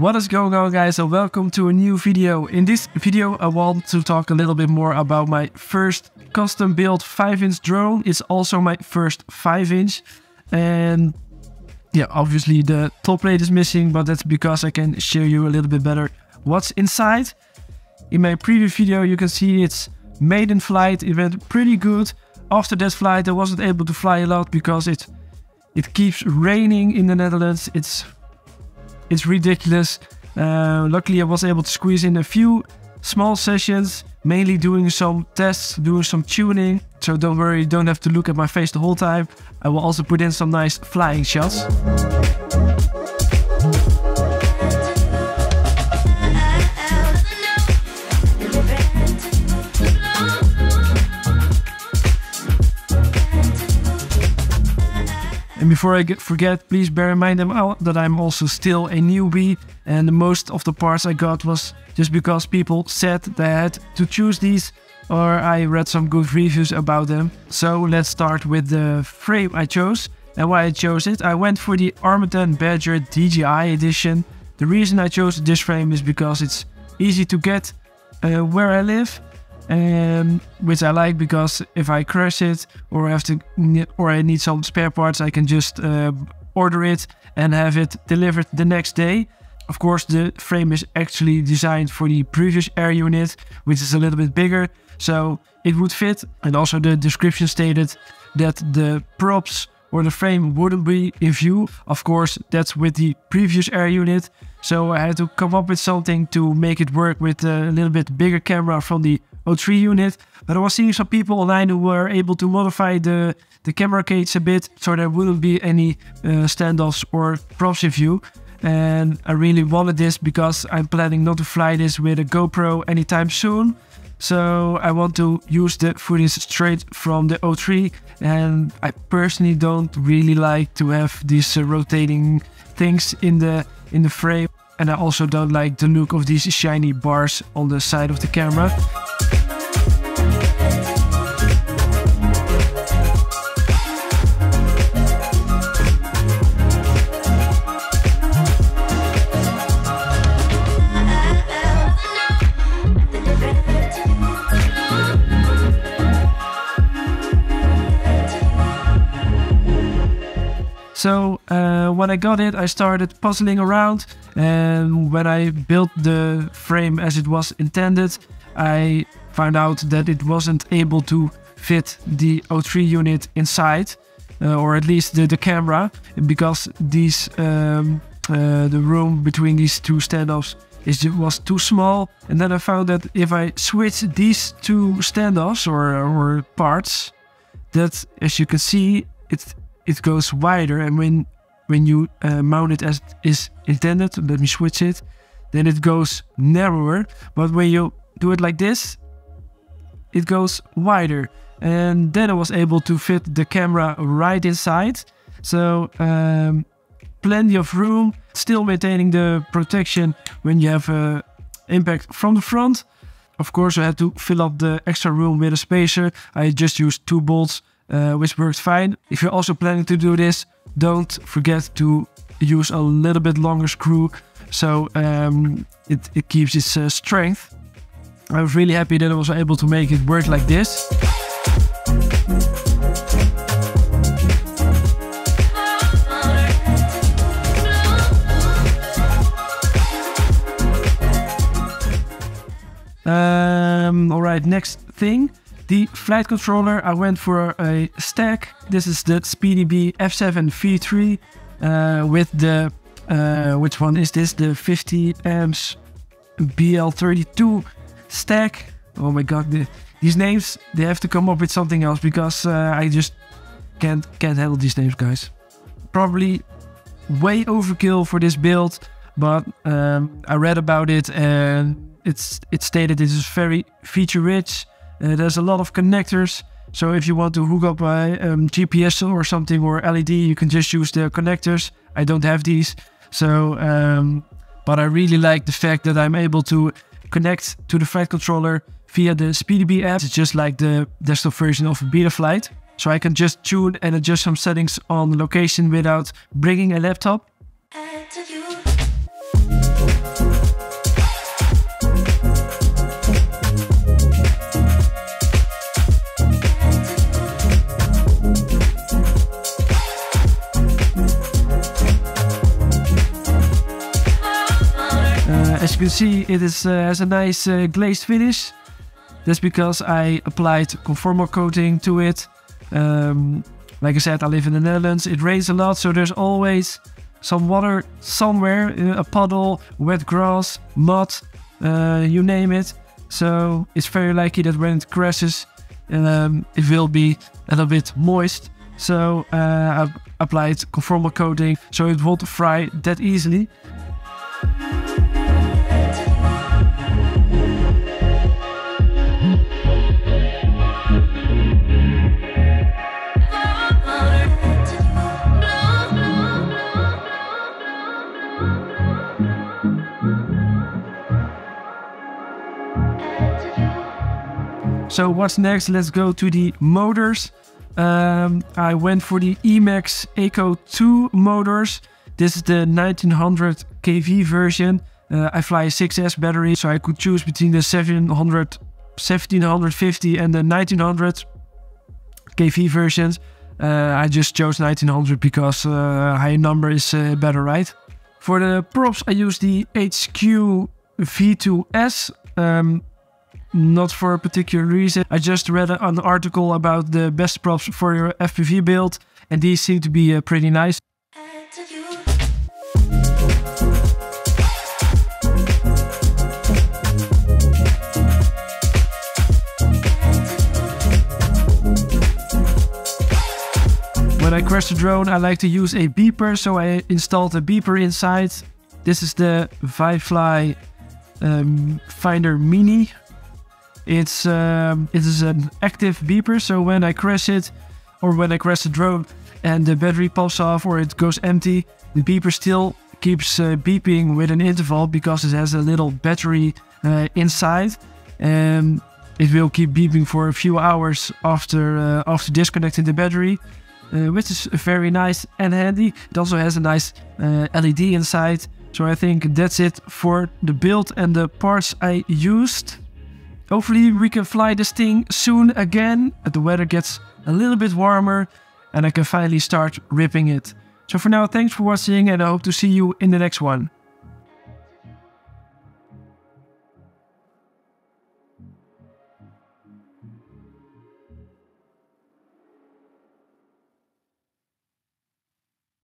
What is going on guys and welcome to a new video. In this video I want to talk a little bit more about my first custom built 5 inch drone. It's also my first 5 inch and yeah obviously the top plate is missing but that's because I can show you a little bit better what's inside. In my previous video you can see it's maiden flight, it went pretty good. After that flight I wasn't able to fly a lot because it it keeps raining in the Netherlands. It's it's ridiculous. Uh, luckily, I was able to squeeze in a few small sessions, mainly doing some tests, doing some tuning. So don't worry, don't have to look at my face the whole time. I will also put in some nice flying shots. And before I get, forget, please bear in mind that I'm also still a newbie and most of the parts I got was just because people said had to choose these or I read some good reviews about them. So let's start with the frame I chose and why I chose it. I went for the Armattan Badger DJI edition. The reason I chose this frame is because it's easy to get uh, where I live um, which I like because if I crash it or have to or I need some spare parts, I can just uh, order it and have it delivered the next day. Of course, the frame is actually designed for the previous air unit, which is a little bit bigger, so it would fit. And also the description stated that the props or the frame wouldn't be in view. Of course, that's with the previous air unit. So I had to come up with something to make it work with a little bit bigger camera from the O3 unit. But I was seeing some people online who were able to modify the, the camera cage a bit so there wouldn't be any uh, standoffs or props in view. And I really wanted this because I'm planning not to fly this with a GoPro anytime soon. So I want to use the footage straight from the O3 and I personally don't really like to have these uh, rotating things in the in the frame and I also don't like the look of these shiny bars on the side of the camera. So uh, when I got it, I started puzzling around. And when I built the frame as it was intended, I found out that it wasn't able to fit the O3 unit inside, uh, or at least the, the camera, because these um, uh, the room between these two standoffs is was too small. And then I found that if I switch these two standoffs or, or parts, that as you can see, it it goes wider and when when you uh, mount it as is intended, let me switch it, then it goes narrower. But when you do it like this, it goes wider. And then I was able to fit the camera right inside. So um, plenty of room, still maintaining the protection when you have uh, impact from the front. Of course, I had to fill up the extra room with a spacer. I just used two bolts uh, which works fine. If you're also planning to do this, don't forget to use a little bit longer screw so um, it, it keeps its uh, strength. I was really happy that I was able to make it work like this. Um, all right, next thing. The flight controller, I went for a stack. This is the SpeedyBee F7 V3 uh, with the, uh, which one is this? The 50 amps BL32 stack. Oh my god, the, these names, they have to come up with something else because uh, I just can't, can't handle these names, guys. Probably way overkill for this build, but um, I read about it and it's it stated it is very feature rich uh, there's a lot of connectors. So if you want to hook up a um, GPS or something or LED, you can just use the connectors. I don't have these. So, um, but I really like the fact that I'm able to connect to the flight controller via the SpeedyBee app. It's just like the desktop version of Betaflight. So I can just tune and adjust some settings on location without bringing a laptop. You can see, it is, uh, has a nice uh, glazed finish. That's because I applied conformal coating to it. Um, like I said, I live in the Netherlands. It rains a lot, so there's always some water somewhere, uh, a puddle, wet grass, mud, uh, you name it. So it's very likely that when it crashes, um, it will be a little bit moist. So uh, I applied conformal coating so it won't fry that easily. So what's next? Let's go to the motors. Um, I went for the Emax Eco 2 motors. This is the 1900 kV version. Uh, I fly a 6S battery, so I could choose between the 700, 1750 and the 1900 kV versions. Uh, I just chose 1900 because uh, high number is uh, better, right? For the props, I use the HQ V2S. Um, not for a particular reason. I just read an article about the best props for your FPV build, and these seem to be uh, pretty nice. When I crash the drone, I like to use a beeper, so I installed a beeper inside. This is the ViFly um, Finder Mini it's um, it is an active beeper, so when I crash it, or when I crash the drone and the battery pops off or it goes empty, the beeper still keeps uh, beeping with an interval because it has a little battery uh, inside, and it will keep beeping for a few hours after uh, after disconnecting the battery. Uh, which is very nice and handy. It also has a nice uh, LED inside. So I think that's it for the build and the parts I used. Hopefully we can fly this thing soon again. The weather gets a little bit warmer and I can finally start ripping it. So for now, thanks for watching and I hope to see you in the next one.